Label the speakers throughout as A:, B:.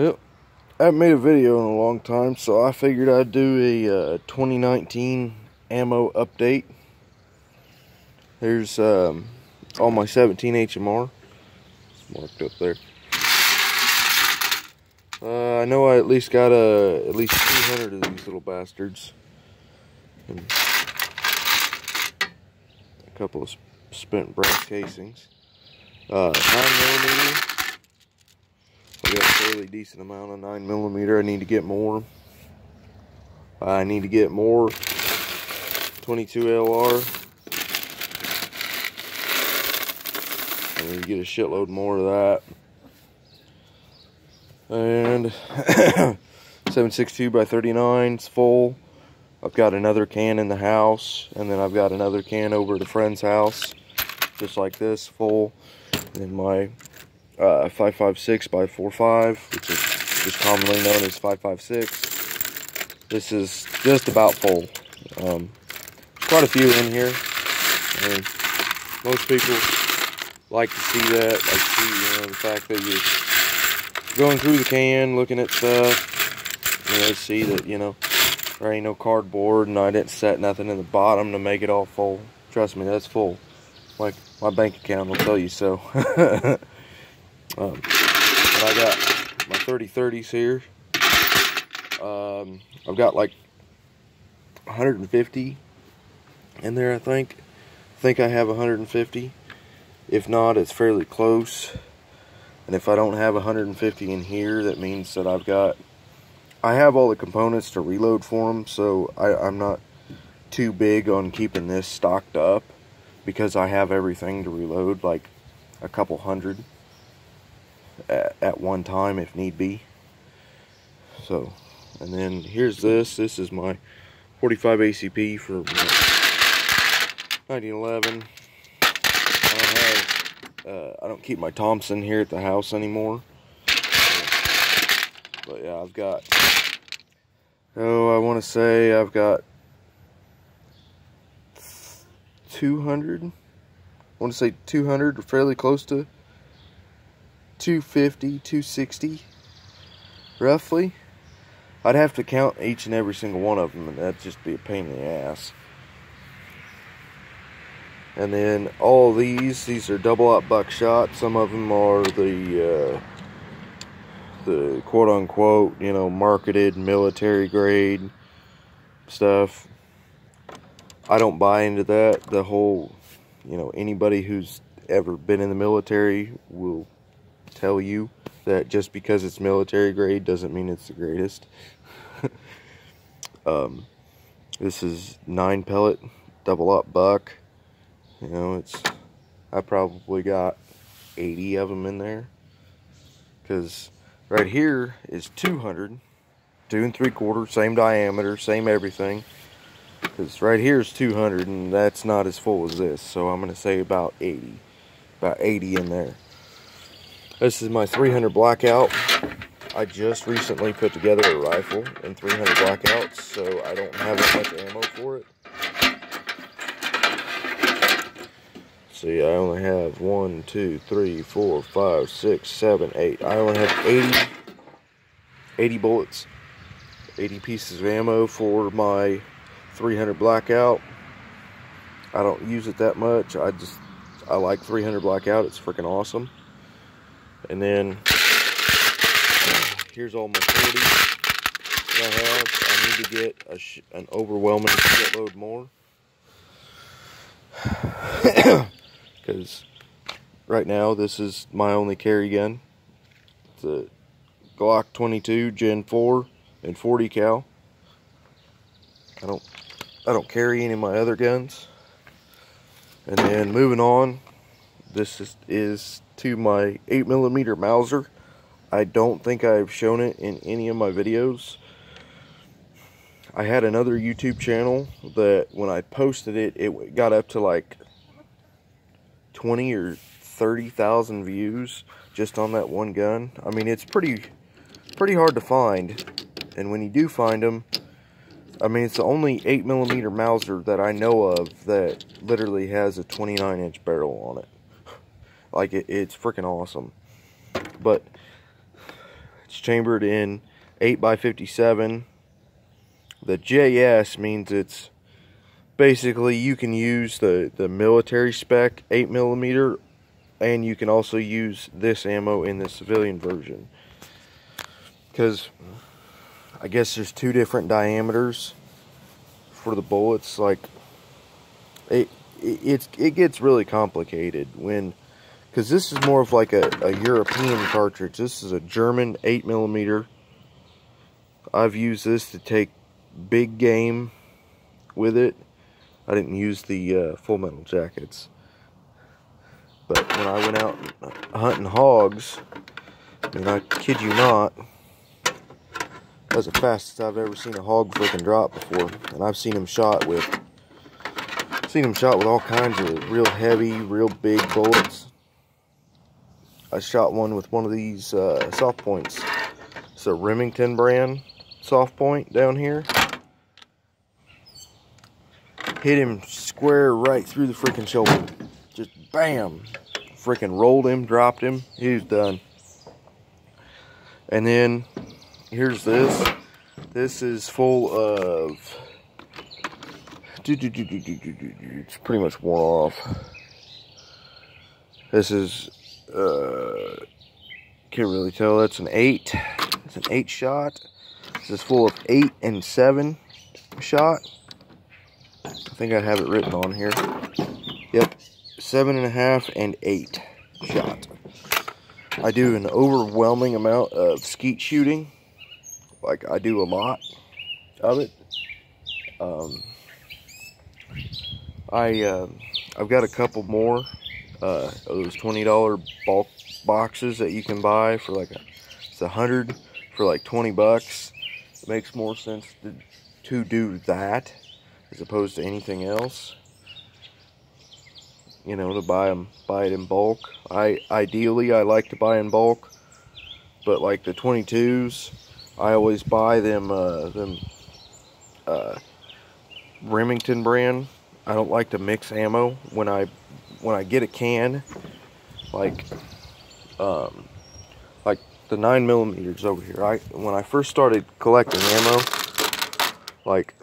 A: Well, I haven't made a video in a long time, so I figured I'd do a uh, 2019 ammo update. There's um, all my 17 HMR. It's marked up there. Uh, I know I at least got uh, at least 200 of these little bastards. And a couple of spent brass casings. Uh, 9 millimeter. Got a fairly decent amount of 9 millimeter. I need to get more. I need to get more 22 LR. I need to get a shitload more of that. And 762 by 39 is full. I've got another can in the house, and then I've got another can over at a friend's house, just like this, full. And then my uh, 556 by 45, which is just commonly known as 556. This is just about full. Um, quite a few in here. Mean, most people like to see that, like see you know, the fact that you're going through the can, looking at stuff, you know, see that, you know, there ain't no cardboard and I didn't set nothing in the bottom to make it all full. Trust me, that's full. Like, my bank account will tell you so. Um, I got my 3030s here. Um, I've got like 150 in there, I think. I think I have 150. If not, it's fairly close. And if I don't have 150 in here, that means that I've got... I have all the components to reload for them, so I, I'm not too big on keeping this stocked up because I have everything to reload, like a couple hundred at, at one time if need be. So, and then here's this. This is my 45 ACP for 1911. I don't have, uh, I don't keep my Thompson here at the house anymore. But yeah, I've got, oh, I want to say I've got 200. I want to say 200, fairly close to 250, 260, roughly. I'd have to count each and every single one of them, and that'd just be a pain in the ass. And then all these, these are double-aught buckshot. Some of them are the, uh, the quote-unquote, you know, marketed military grade stuff. I don't buy into that. The whole, you know, anybody who's ever been in the military will tell you that just because it's military grade doesn't mean it's the greatest. um, this is nine pellet, double-aught buck. You know, it's, I probably got 80 of them in there. Because right here is 200, two and three quarter, same diameter, same everything. Because right here is 200 and that's not as full as this. So I'm going to say about 80. About 80 in there. This is my 300 blackout. I just recently put together a rifle in 300 blackouts, so I don't have as much ammo for it. See, I only have one, two, three, four, five, six, seven, eight. I only have 80, 80 bullets, 80 pieces of ammo for my 300 blackout. I don't use it that much. I just, I like 300 blackout. It's freaking awesome. And then here's all my 40s that I have. I need to get an overwhelming shitload more. Because right now this is my only carry gun. It's a Glock 22 Gen 4 and 40 cal. I don't I don't carry any of my other guns. And then moving on, this is, is to my 8mm Mauser. I don't think I've shown it in any of my videos. I had another YouTube channel that when I posted it, it got up to like 20 or 30,000 views just on that one gun. I mean, it's pretty, pretty hard to find. And when you do find them, I mean, it's the only 8mm Mauser that I know of that literally has a 29 inch barrel on it. Like, it, it's freaking awesome. But, it's chambered in 8 by 57 The JS means it's basically you can use the, the military spec 8 millimeter and you can also use this ammo in the civilian version because I guess there's two different diameters for the bullets like it, it it's it gets really complicated when because this is more of like a, a European cartridge this is a German 8 millimeter I've used this to take big game with it I didn't use the uh, full metal jackets but when I went out hunting hogs and I kid you not that's the fastest I've ever seen a hog freaking drop before. And I've seen him shot with, seen him shot with all kinds of real heavy, real big bullets. I shot one with one of these uh, soft points. It's a Remington brand soft point down here. Hit him square right through the freaking shoulder. Just bam. Freaking rolled him, dropped him. He was done. And then here's this. This is full of. It's pretty much worn off. This is. Uh, can't really tell. That's an eight. It's an eight shot. This is full of eight and seven shot. I think I have it written on here. Yep, seven and a half and eight shot. I do an overwhelming amount of skeet shooting like I do a lot of it. Um, I uh, I've got a couple more uh, those twenty dollar bulk boxes that you can buy for like a it's a hundred for like twenty bucks. It makes more sense to to do that as opposed to anything else. You know, to buy them, buy it in bulk. I ideally I like to buy in bulk, but like the 22s, I always buy them uh, them uh, Remington brand. I don't like to mix ammo when I when I get a can, like um, like the nine millimeters over here. I when I first started collecting ammo, like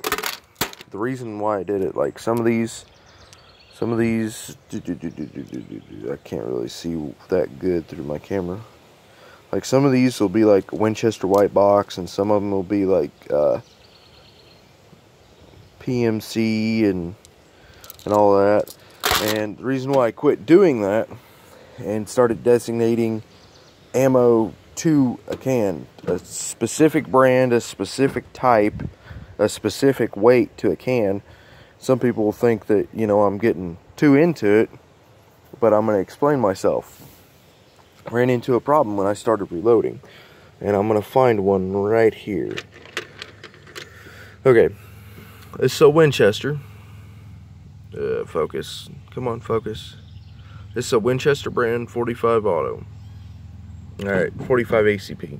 A: the reason why I did it, like some of these, some of these, I can't really see that good through my camera. Like some of these will be like Winchester white box, and some of them will be like uh, PMC and and all that. And the reason why I quit doing that and started designating ammo to a can, a specific brand, a specific type, a specific weight to a can. Some people will think that, you know, I'm getting too into it, but I'm going to explain myself ran into a problem when I started reloading. And I'm going to find one right here. Okay. A Winchester. Uh, focus. Come on, focus. This is a Winchester brand 45 auto. Alright, 45 ACP.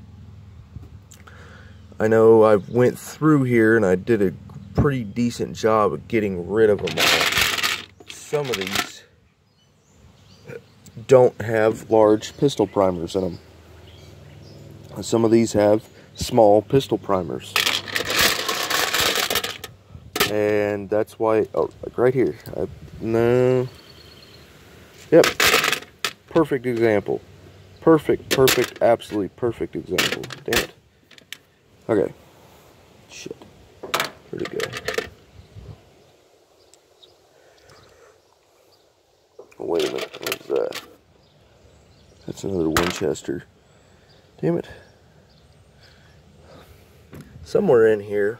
A: I know I went through here and I did a pretty decent job of getting rid of them all. Some of these don't have large pistol primers in them. Some of these have small pistol primers. And that's why, oh, like right here. I, no. Yep. Perfect example. Perfect, perfect, absolutely perfect example. Damn it. Okay. Shit. Where'd it go? wait a minute, what's that? That's another Winchester. Damn it. Somewhere in here,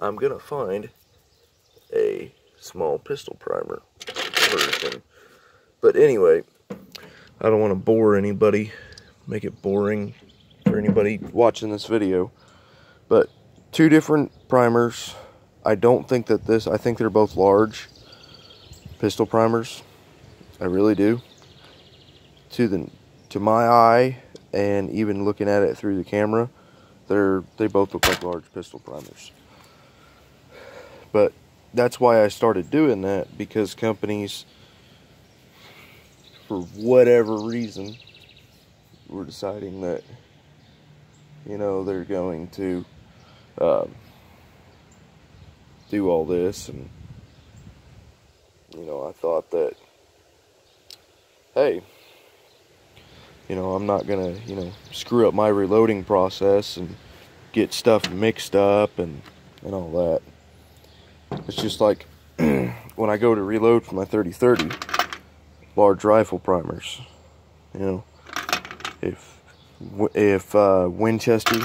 A: I'm to find a small pistol primer version. But anyway, I don't want to bore anybody, make it boring for anybody watching this video. But two different primers. I don't think that this, I think they're both large pistol primers. I really do. To the to my eye, and even looking at it through the camera, they're they both look like large pistol primers. But that's why I started doing that because companies, for whatever reason, were deciding that you know, they're going to uh, do all this. And, you know, I thought that, hey, you know, I'm not going to, you know, screw up my reloading process and get stuff mixed up and, and all that. It's just like when I go to reload for my 3030 large rifle primers, you know, if if uh, Winchester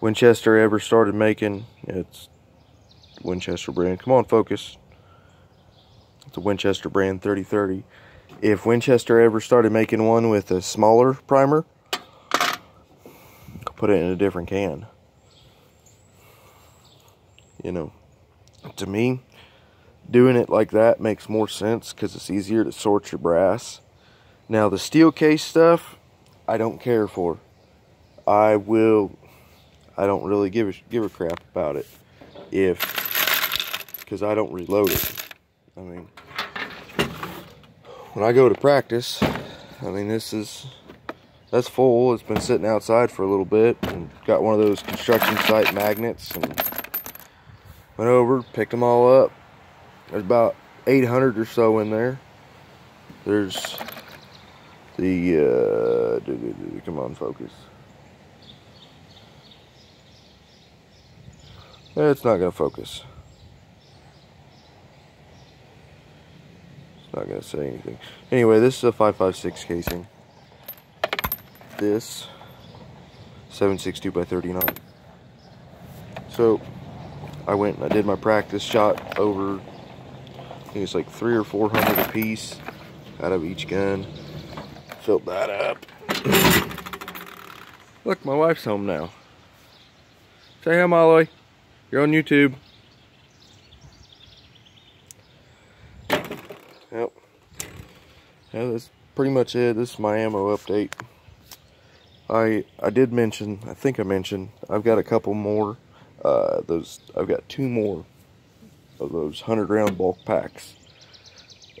A: Winchester ever started making it's Winchester brand. Come on, focus. It's a Winchester brand 3030. If Winchester ever started making one with a smaller primer, put it in a different can. You know, to me, doing it like that makes more sense because it's easier to sort your brass. Now, the steel case stuff, I don't care for. I will, I don't really give a, give a crap about it if, because I don't reload it. I mean, when I go to practice, I mean, this is, that's full. It's been sitting outside for a little bit and got one of those construction site magnets and went over, picked them all up. There's about 800 or so in there. There's the, uh, come on, focus. It's not going to focus. It's not going to say anything. Anyway, this is a 556 casing. This, 762 by 39. So, I went and I did my practice shot over, I think it's like three or 400 a piece out of each gun. Filled that up. Look, my wife's home now. Say hi, Molly. You're on YouTube. Yep. Yeah, that's pretty much it. This is my ammo update. I I did mention, I think I mentioned, I've got a couple more. Uh, those I've got two more of those hundred round bulk packs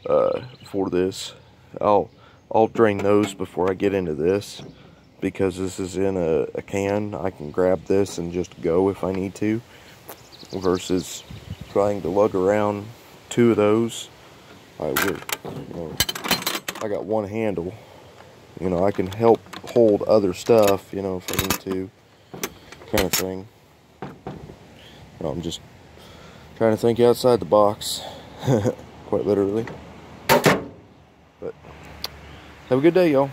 A: uh, for this. I'll I'll drain those before I get into this because this is in a, a can. I can grab this and just go if I need to versus trying to lug around two of those. I would, you know, I got one handle. You know, I can help hold other stuff, you know, if I need to, kind of thing. You know, I'm just trying to think outside the box, quite literally. But have a good day, y'all.